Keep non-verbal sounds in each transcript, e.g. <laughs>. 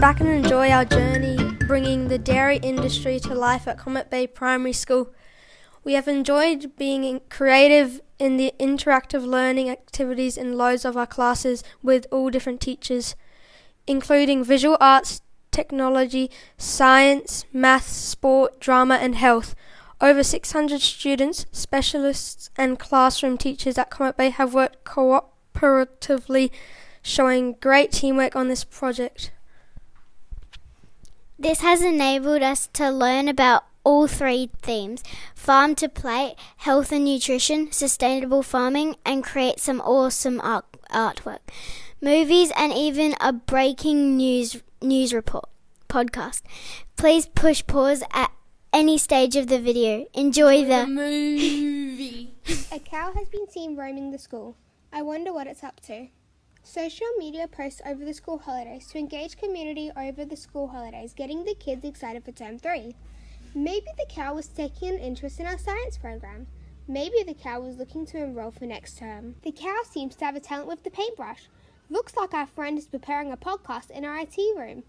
back and enjoy our journey bringing the dairy industry to life at Comet Bay Primary School. We have enjoyed being creative in the interactive learning activities in loads of our classes with all different teachers, including visual arts, technology, science, maths, sport, drama, and health. Over 600 students, specialists, and classroom teachers at Comet Bay have worked cooperatively, showing great teamwork on this project. This has enabled us to learn about all three themes farm to plate, health and nutrition, sustainable farming, and create some awesome art- artwork, movies, and even a breaking news news report podcast. Please push pause at any stage of the video. Enjoy the, movie. A cow has been seen roaming the school. I wonder what it's up to. Social media posts over the school holidays to engage community over the school holidays, getting the kids excited for term three. Maybe the cow was taking an interest in our science program. Maybe the cow was looking to enroll for next term. The cow seems to have a talent with the paintbrush. Looks like our friend is preparing a podcast in our IT room.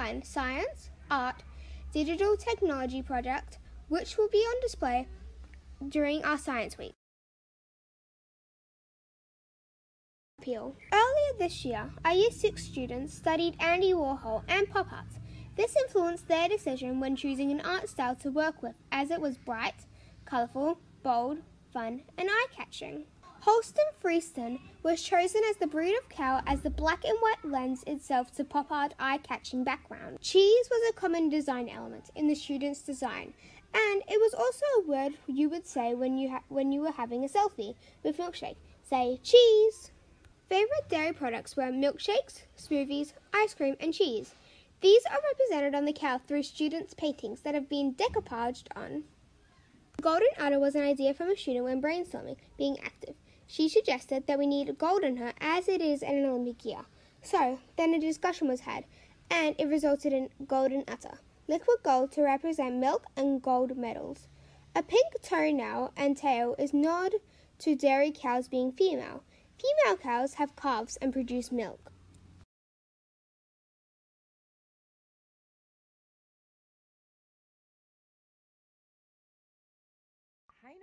Combined science, art, digital technology project which will be on display during our Science Week. Appeal. Earlier this year, our Year 6 students studied Andy Warhol and pop art. This influenced their decision when choosing an art style to work with, as it was bright, colourful, bold, fun, and eye catching. Holstein Friesian was chosen as the breed of cow as the black and white lends itself to pop art eye catching background. Cheese was a common design element in the student's design, and it was also a word you would say when you ha- when you were having a selfie with milkshake. Say cheese. Favorite dairy products were milkshakes, smoothies, ice cream, and cheese. These are represented on the cow through students' paintings that have been decoupaged on. Golden udder was an idea from a student when brainstorming, being active. She suggested that we need gold in her as it is an Olympic year. So, then a discussion was had, and it resulted in golden utter, liquid gold to represent milk and gold medals. A pink toenail and tail is nod to dairy cows being female. Female cows have calves and produce milk.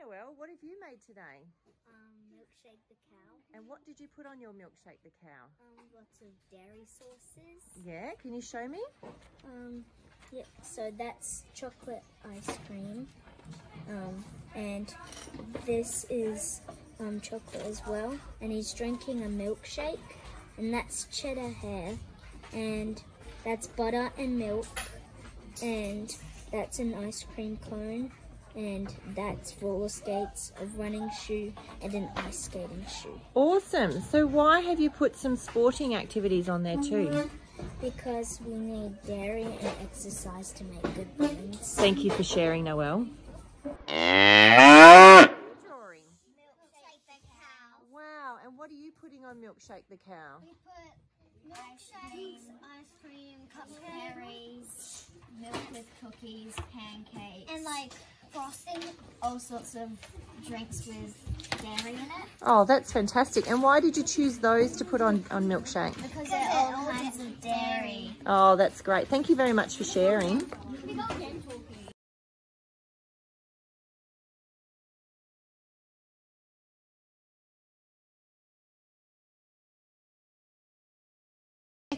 Noelle, what have you made today? um, milkshake the cow. And what did you put on your milkshake the cow? Um, lots of dairy sauces. Yeah, can you show me? Um, yeah, so that's chocolate ice cream. Um, and this is um, chocolate as well. And he's drinking a milkshake. And that's cheddar hair. And that's butter and milk. And that's an ice cream cone. And that's roller skates, a running shoe, and an ice skating shoe. Awesome. So why have you put some sporting activities on there too? Because we need dairy and exercise to make good bones. Thank you for sharing, Noel. Drawing. Wow, and what are you putting on Milkshake the cow? We put milkshakes, ice cream, cupcakes, milk with cookies, pancakes, and like frosting, all sorts of drinks with dairy in it. Oh, that's fantastic. And why did you choose those to put on, on Milkshake? Because they're all kinds of dairy. Oh, that's great. Thank you very much for sharing.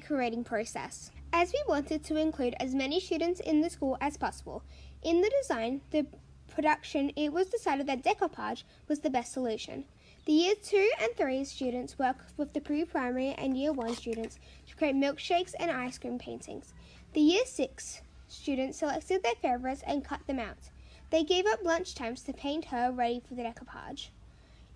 decorating process. As we wanted to include as many students in the school as possible, in the design, the production, it was decided that decoupage was the best solution. The Year 2 and 3 students worked with the pre primary and Year 1 students to create milkshakes and ice cream paintings. The Year 6 students selected their favorites and cut them out. They gave up lunch times to paint her ready for the decoupage.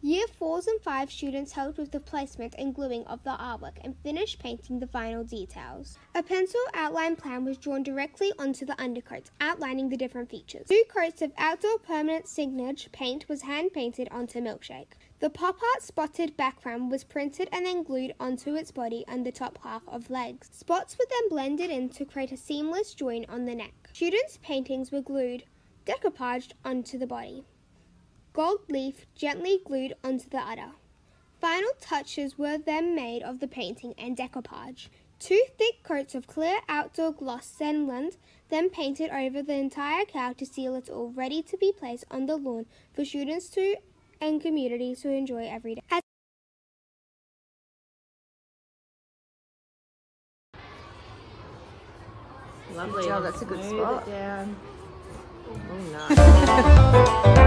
Year 4s and 5 students helped with the placement and gluing of the artwork and finished painting the final details. A pencil outline plan was drawn directly onto the undercoats, outlining the different features. Two coats of outdoor permanent signage paint was hand painted onto Milkshake. The pop art spotted background was printed and then glued onto its body and the top half of legs. Spots were then blended in to create a seamless join on the neck. Students' paintings were glued, decoupaged onto the body. Gold leaf gently glued onto the udder. Final touches were then made of the painting and decoupage. Two thick coats of clear outdoor gloss Zenland then painted over the entire cow to seal it all ready to be placed on the lawn for students to and community to enjoy every day. As Lovely. job, that's a good spot. It down. <laughs> Oh, <laughs>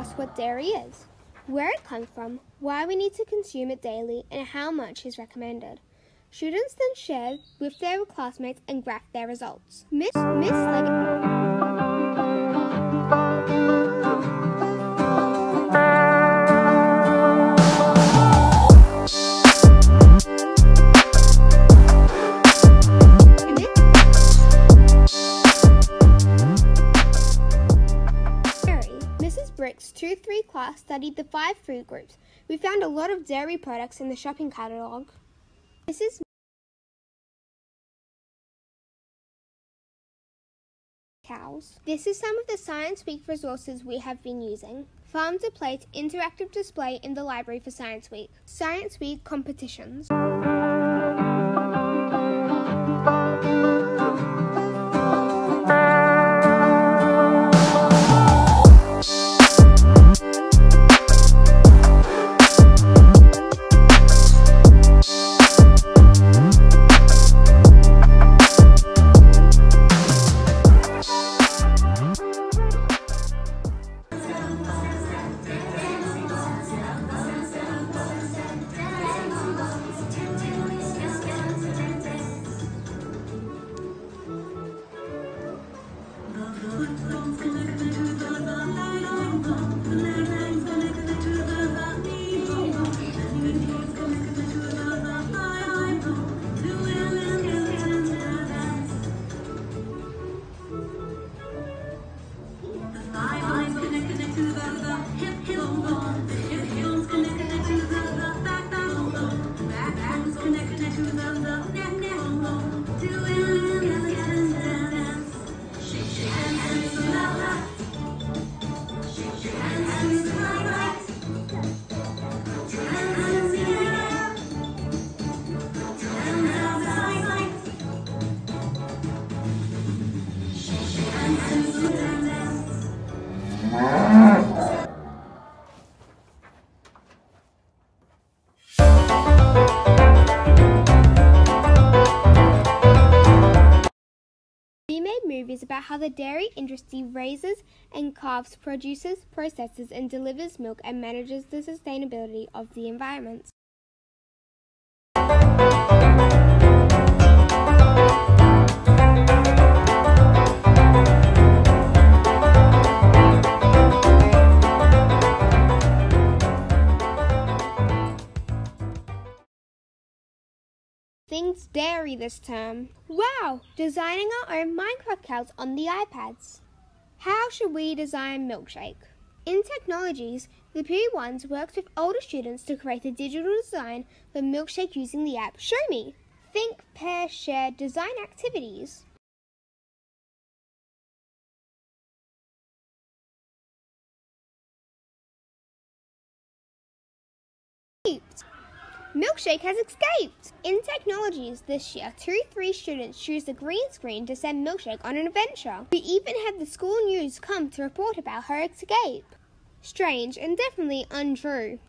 What dairy is, where it comes from, why we need to consume it daily, and how much is recommended. Students then shared with their classmates and graphed their results. Miss Miss Leggett. Class studied the five food groups. We found a lot of dairy products in the shopping catalogue. Mrs. Cows. This is some of the Science Week resources we have been using. Farm to Plate interactive display in the library for Science Week. Science Week competitions. Movies about how the dairy industry raises and calves, produces, processes, and delivers milk and manages the sustainability of the environment. This term. Wow! Designing our own Minecraft cows on the iPads. How should we design milkshake? In technologies, the P1s worked with older students to create a digital design for milkshake using the app Show Me. Think, pair, share, design activities. Milkshake has escaped! In technologies this year, two three students used the green screen to send Milkshake on an adventure. We even had the school news come to report about her escape. Strange and definitely untrue.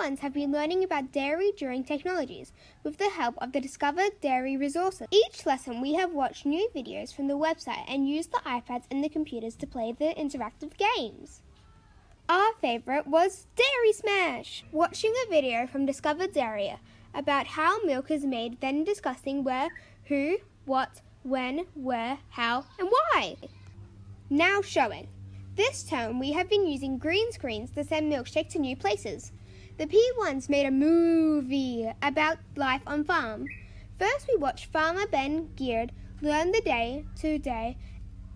P1s have been learning about dairy during technologies with the help of the Discover Dairy Resources. Each lesson we have watched new videos from the website and used the iPads and the computers to play the interactive games. Our favourite was Dairy Smash! Watching a video from Discover Dairy about how milk is made, then discussing where, who, what, when, where, how, and why. Now showing. This term we have been using green screens to send Milkshake to new places. The P1s made a movie about life on farm. First we watched Farmer Ben Geared learn the day to day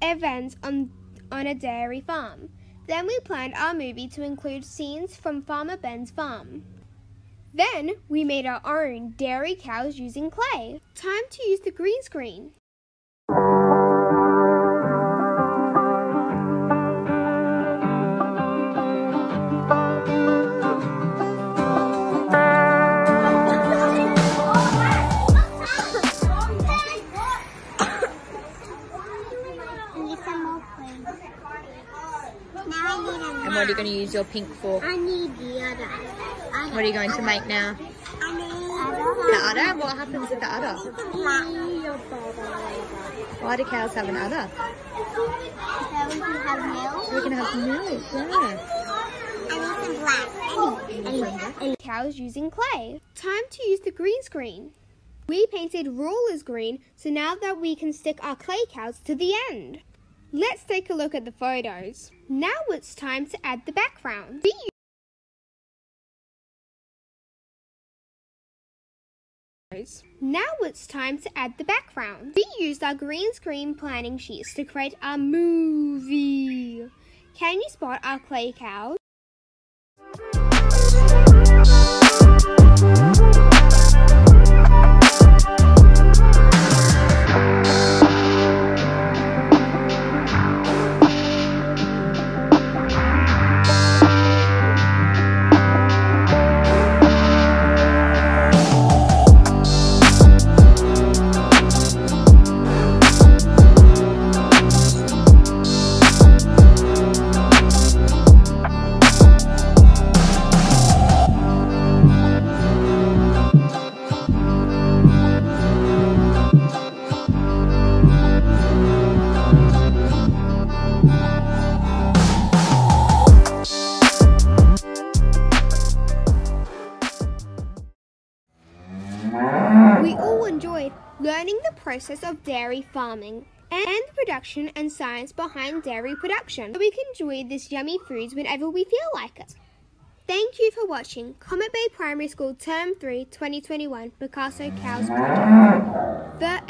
events on, on a dairy farm. Then we planned our movie to include scenes from Farmer Ben's farm. Then we made our own dairy cows using clay. Time to use the green screen. What are you going to use your pink for? I need the other. What are you going to make now? I need The udder? What happens with the udder? Why do cows have an udder? So we can have milk. We can have milk, yeah. I need some black. and cows using clay. Time to use the green screen. We painted rulers green, so now that we can stick our clay cows to the end. Let's take a look at the photos. Now it's time to add the background. We Now it's time to add the background. We used our green screen planning sheets to create our movie. Can you spot our clay cows? Learning the process of dairy farming and the production and science behind dairy production so we can enjoy this yummy foods whenever we feel like it. Thank you for watching Comet Bay Primary School Term 3 2021 Picasso Cows Project. The